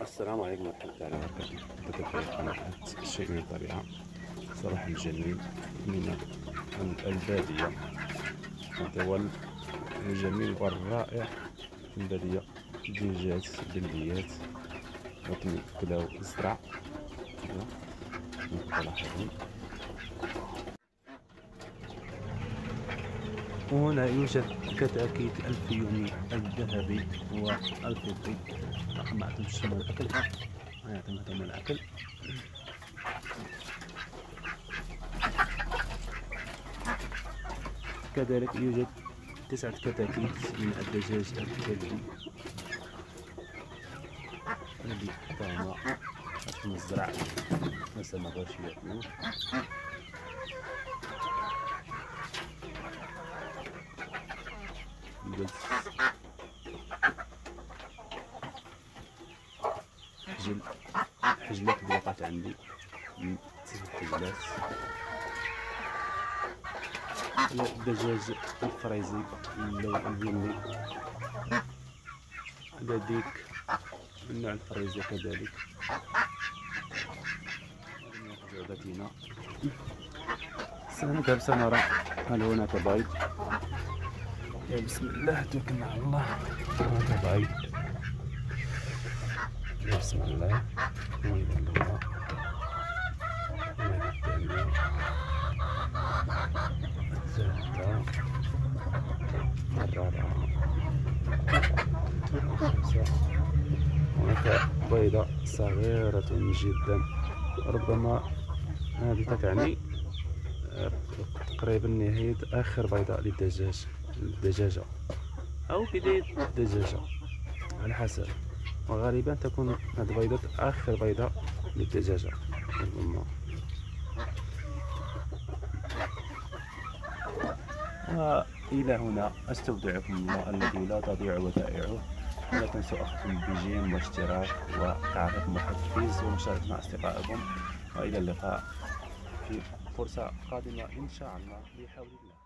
السلام عليكم ورحمة الله وبركاته. تتبع قناة شيء من الطبيعة. صراحة جميل من البادية. هذا الجميل والرائع. في البادية ديجات بلديات وطني كلاو الزرع كما وهنا يوجد كتاكيت الفيومي الذهبي والفضي رقم معتم الشمال الأكل. يعتمد هذا الأكل. كذلك يوجد تسعة كتاكيت من الدجاج الكلبي الذي في المزرعة نسمى غاشية حجل حجلات اللي وقعت عندي حجلات الدجاج الفريزي الهندي هذا ديك من نوع الفريزي كذلك. سنذهب سنرى هل هناك بيض يا بسم الله توكلنا على الله. هذا بعيد بسم الله. وإلى الله هناك بيضة صغيرة جدا ربما هذه تعني تقريبا نهاية آخر بيضة للدجاج. الدجاجة. أو بداية الدجاجة. على حسب. وغالبا تكون هذه البيضة آخر بيضة للدجاجة. ربما وإلى هنا أستودعكم الله الذي لا تضيع ودائعه. ولا تنسوا أخذكم بجيم واشتراك وتعرف محفز ومشاركة مع أصدقائكم. وإلى اللقاء في فرصة قادمة إن شاء الله. بحول الله.